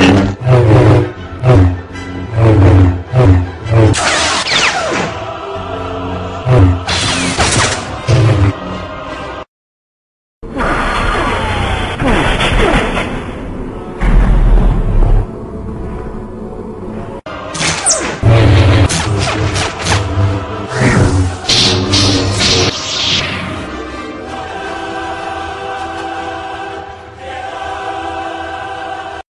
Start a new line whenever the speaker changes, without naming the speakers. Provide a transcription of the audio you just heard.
Yeah. Mm-hmm.